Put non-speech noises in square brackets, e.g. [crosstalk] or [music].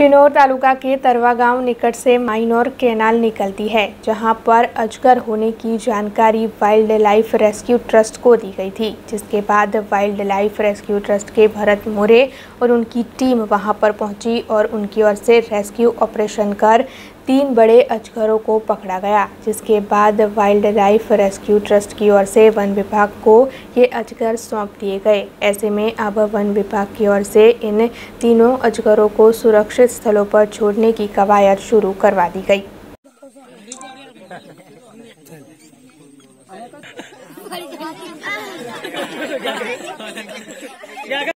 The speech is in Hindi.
शिनोर तालुका के तरवा गाँव निकट से माइनोर कैनाल निकलती है, जहाँ पर अजगर होने की जानकारी वाइल्ड लाइफ रेस्क्यू ट्रस्ट को दी गई थी, जिसके बाद वाइल्ड लाइफ रेस्क्यू ट्रस्ट के भरत मोरे और उनकी टीम वहाँ पर पहुँची और उनकी ओर से रेस्क्यू ऑपरेशन कर तीन बड़े अजगरों को पकड़ा गया जिसके बाद वाइल्ड लाइफ रेस्क्यू ट्रस्ट की ओर से वन विभाग को ये अजगर सौंप दिए गए। ऐसे में अब वन विभाग की ओर से इन तीनों अजगरों को सुरक्षित स्थलों पर छोड़ने की कवायद शुरू करवा दी गई। [laughs] [laughs]